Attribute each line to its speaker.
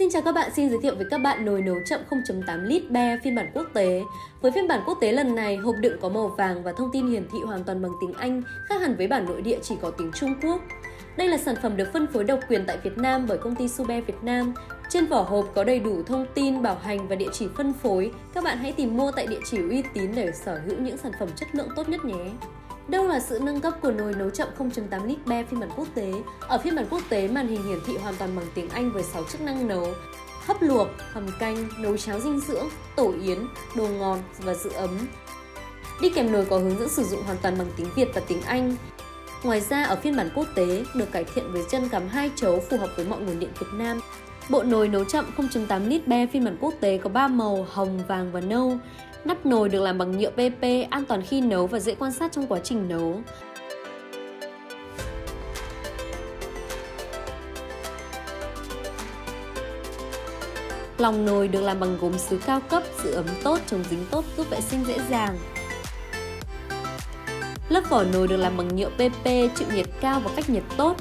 Speaker 1: Xin chào các bạn, xin giới thiệu với các bạn nồi nấu chậm 0.8 lít be phiên bản quốc tế. Với phiên bản quốc tế lần này, hộp đựng có màu vàng và thông tin hiển thị hoàn toàn bằng tiếng Anh, khác hẳn với bản nội địa chỉ có tiếng Trung Quốc. Đây là sản phẩm được phân phối độc quyền tại Việt Nam bởi công ty Sube Việt Nam. Trên vỏ hộp có đầy đủ thông tin, bảo hành và địa chỉ phân phối. Các bạn hãy tìm mua tại địa chỉ uy tín để sở hữu những sản phẩm chất lượng tốt nhất nhé. Đâu là sự nâng cấp của nồi nấu chậm 0.8 lít be phiên bản quốc tế? Ở phiên bản quốc tế, màn hình hiển thị hoàn toàn bằng tiếng Anh với 6 chức năng nấu, hấp luộc, hầm canh, nấu cháo dinh dưỡng, tổ yến, đồ ngon và giữ ấm. Đi kèm nồi có hướng dẫn sử dụng hoàn toàn bằng tiếng Việt và tiếng Anh. Ngoài ra, ở phiên bản quốc tế được cải thiện với chân cắm hai chấu phù hợp với mọi nguồn điện Việt Nam. Bộ nồi nấu chậm 0.8 lít be phiên bản quốc tế có 3 màu hồng, vàng và nâu. Nắp nồi được làm bằng nhựa PP, an toàn khi nấu và dễ quan sát trong quá trình nấu. Lòng nồi được làm bằng gốm sứ cao cấp, giữ ấm tốt, chống dính tốt, giúp vệ sinh dễ dàng. Lớp vỏ nồi được làm bằng nhựa PP, chịu nhiệt cao và cách nhiệt tốt,